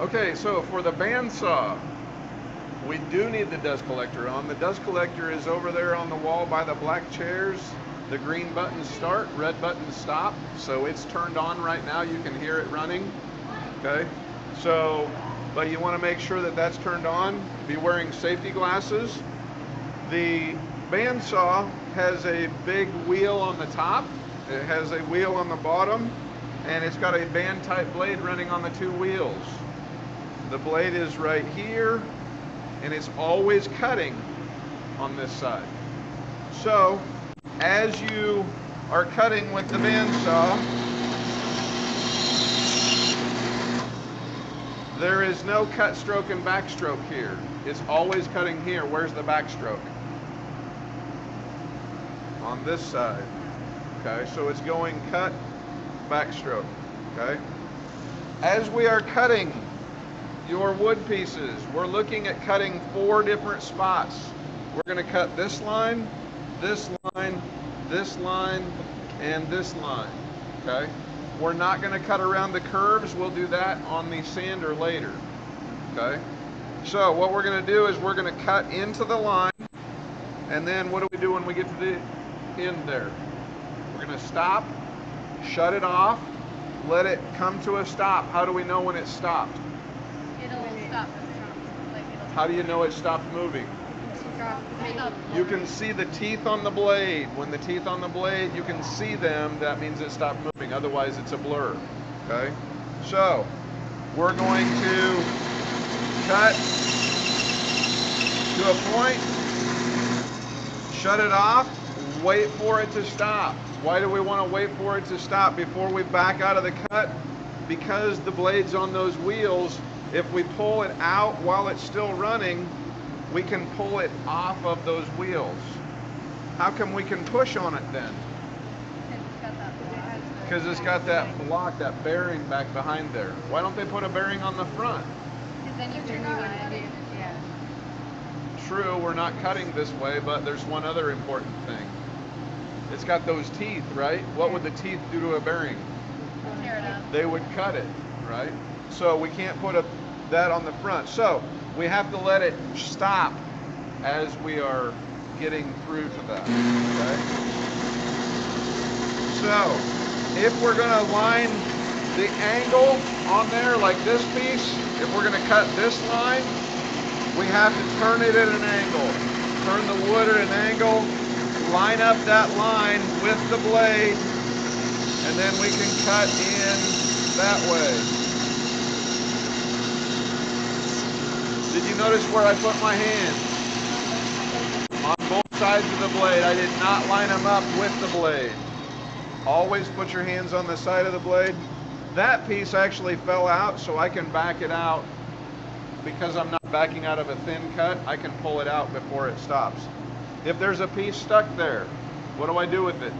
Okay, so for the bandsaw, we do need the dust collector on. The dust collector is over there on the wall by the black chairs. The green buttons start, red buttons stop. So it's turned on right now. You can hear it running. Okay, so, but you want to make sure that that's turned on. Be wearing safety glasses. The bandsaw has a big wheel on the top. It has a wheel on the bottom and it's got a band type blade running on the two wheels. The blade is right here and it's always cutting on this side. So as you are cutting with the bandsaw, there is no cut stroke and backstroke here. It's always cutting here. Where's the backstroke? On this side. Okay, so it's going cut, backstroke, okay? As we are cutting your wood pieces, we're looking at cutting four different spots. We're gonna cut this line, this line, this line, and this line, okay? We're not gonna cut around the curves. We'll do that on the sander later, okay? So what we're gonna do is we're gonna cut into the line, and then what do we do when we get to the end there? We're gonna stop, shut it off, let it come to a stop. How do we know when it stopped? It'll stop. Like it'll How do you know it stopped moving? You can see the teeth on the blade. When the teeth on the blade, you can see them, that means it stopped moving. Otherwise, it's a blur. Okay? So, we're going to cut to a point, shut it off, wait for it to stop. Why do we want to wait for it to stop before we back out of the cut? Because the blades on those wheels, if we pull it out while it's still running, we can pull it off of those wheels. How come we can push on it then? Because it's got that block, that bearing back behind there. Why don't they put a bearing on the front? Because then you can rewind it. Yeah. True, we're not cutting this way, but there's one other important thing. It's got those teeth, right? What would the teeth do to a bearing? Tear it up. They would cut it, right? So we can't put a, that on the front. So we have to let it stop as we are getting through to that, okay? So if we're gonna line the angle on there like this piece, if we're gonna cut this line, we have to turn it at an angle. Turn the wood at an angle, line up that line with the blade, and then we can cut in that way. Did you notice where I put my hand? On both sides of the blade. I did not line them up with the blade. Always put your hands on the side of the blade. That piece actually fell out, so I can back it out. Because I'm not backing out of a thin cut, I can pull it out before it stops. If there's a piece stuck there, what do I do with it?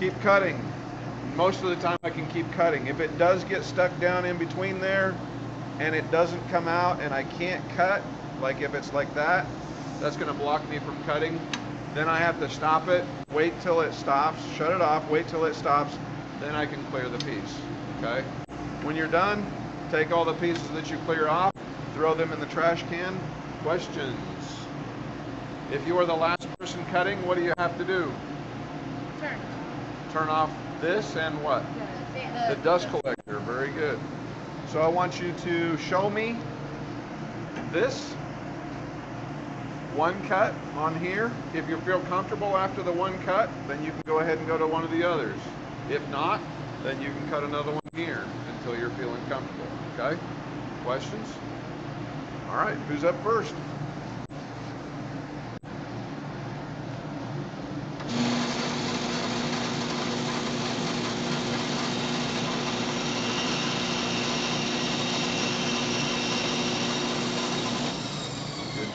Keep cutting. Most of the time I can keep cutting. If it does get stuck down in between there and it doesn't come out and I can't cut, like if it's like that, that's gonna block me from cutting. Then I have to stop it, wait till it stops, shut it off, wait till it stops, then I can clear the piece, okay? When you're done, take all the pieces that you clear off, throw them in the trash can. Questions? If you are the last person cutting, what do you have to do? Turn. Turn off this and what? The dust collector, very good. So I want you to show me this one cut on here. If you feel comfortable after the one cut, then you can go ahead and go to one of the others. If not, then you can cut another one here until you're feeling comfortable, okay? Questions? All right, who's up first?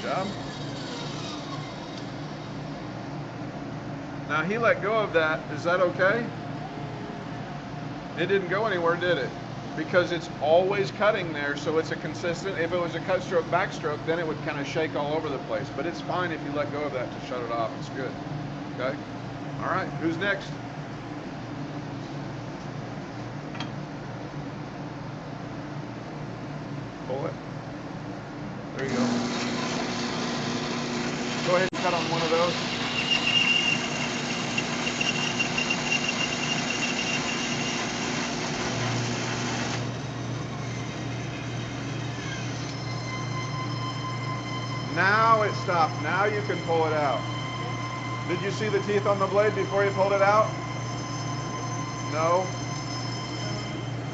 Job. Now he let go of that. Is that okay? It didn't go anywhere, did it? Because it's always cutting there, so it's a consistent. If it was a cut stroke, backstroke, then it would kind of shake all over the place. But it's fine if you let go of that to shut it off. It's good. Okay? All right. Who's next? pull it. There you go. Go ahead and cut on one of those. Now it stopped. Now you can pull it out. Did you see the teeth on the blade before you pulled it out? No?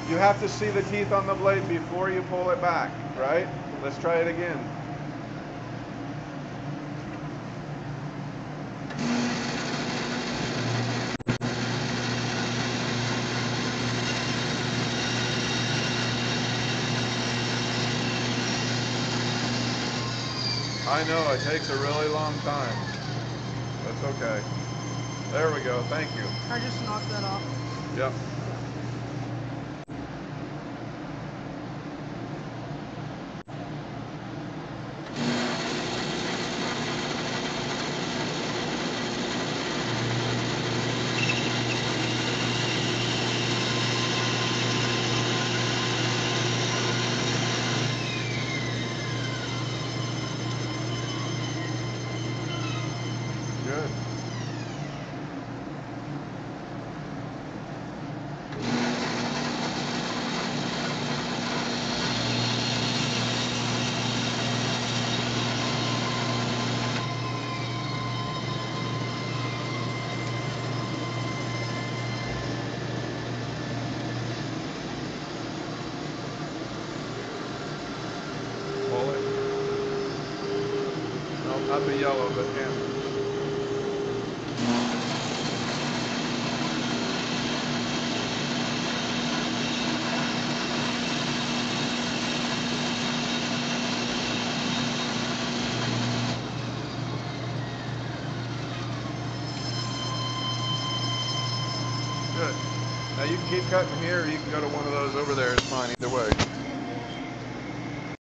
You have to see the teeth on the blade before you pull it back, right? Let's try it again. I know, it takes a really long time. That's okay. There we go, thank you. I just knocked that off. Yep. Good. Pull it. Not the yellow, but again. Good. Now you can keep cutting here, or you can go to one of those over there. It's fine either way.